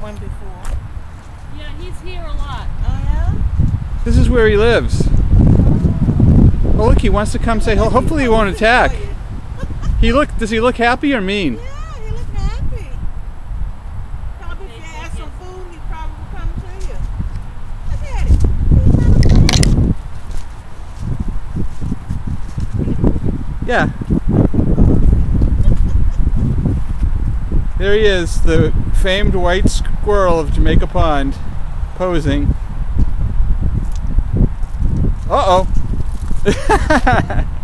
one before. Yeah, he's here a lot. Oh yeah. This is where he lives. Oh look, he wants to come say hello. Hopefully he won't attack. He look. Does he look happy or mean? Yeah, he look happy. Probably if you ask some food, he probably will come to you. Look at it. He's not a Yeah. There he is, the famed white squirrel of Jamaica Pond, posing. Uh oh.